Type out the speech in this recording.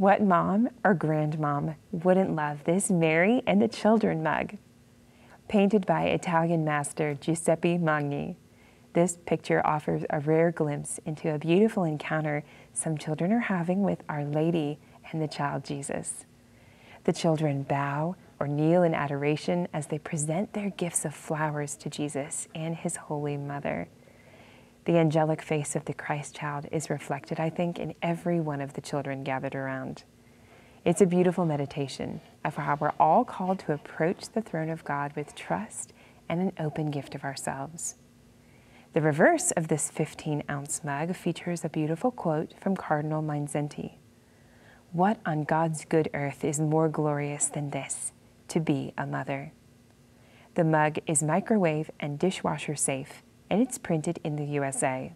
What mom or grandmom wouldn't love this Mary and the Children mug? Painted by Italian master Giuseppe Magni, this picture offers a rare glimpse into a beautiful encounter some children are having with Our Lady and the child Jesus. The children bow or kneel in adoration as they present their gifts of flowers to Jesus and his Holy Mother. The angelic face of the Christ child is reflected, I think, in every one of the children gathered around. It's a beautiful meditation of how we're all called to approach the throne of God with trust and an open gift of ourselves. The reverse of this 15 ounce mug features a beautiful quote from Cardinal Mindszenty What on God's good earth is more glorious than this, to be a mother? The mug is microwave and dishwasher safe and it's printed in the USA.